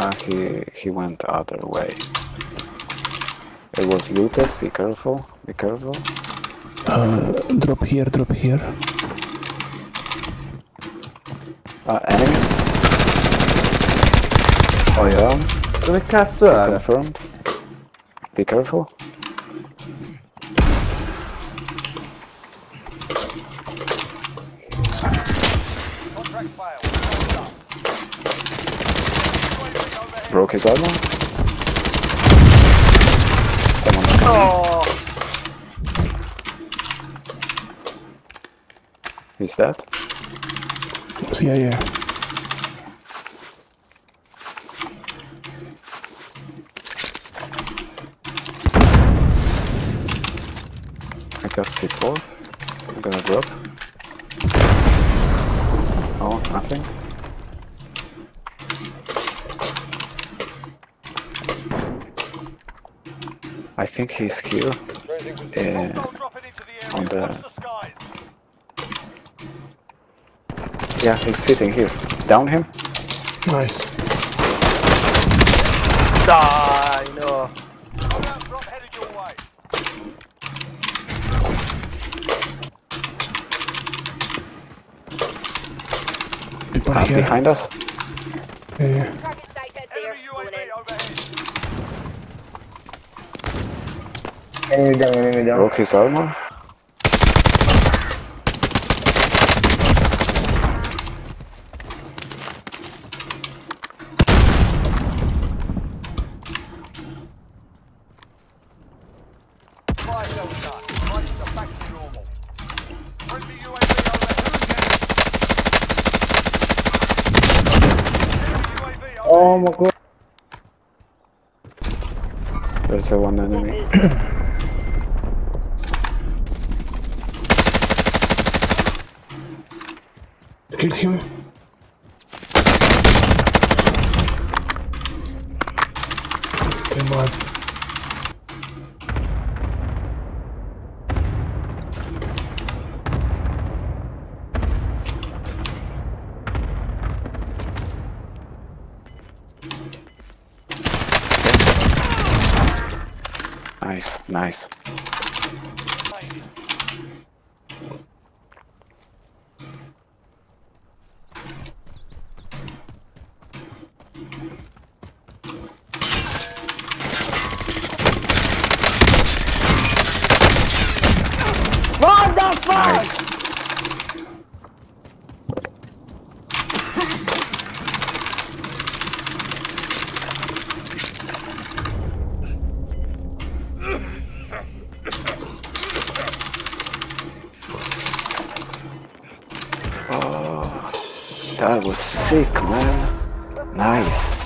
Ah, he, he went other way. It was looted, be careful, be careful. Uh, drop here, drop here. Uh, enemy? Oh yeah? Dove cazzo è? Confirmed. Be careful. Broke his armor. Someone. Oh, He's dead. Yeah, yeah. Got C4. I'm gonna drop. Oh, nothing. I think he's here. Uh, hostile dropping into the area. on the- Watch the skies. yeah, he's sitting here. Down him. Nice. Die, People Uh, here. behind us. Yeah, yeah. Enemy UAV overhead. Enemy down, enemy down. Broke his Oh my god. There's a one enemy. Killed him. Come on. Nice. Nice. That was sick, man. Nice.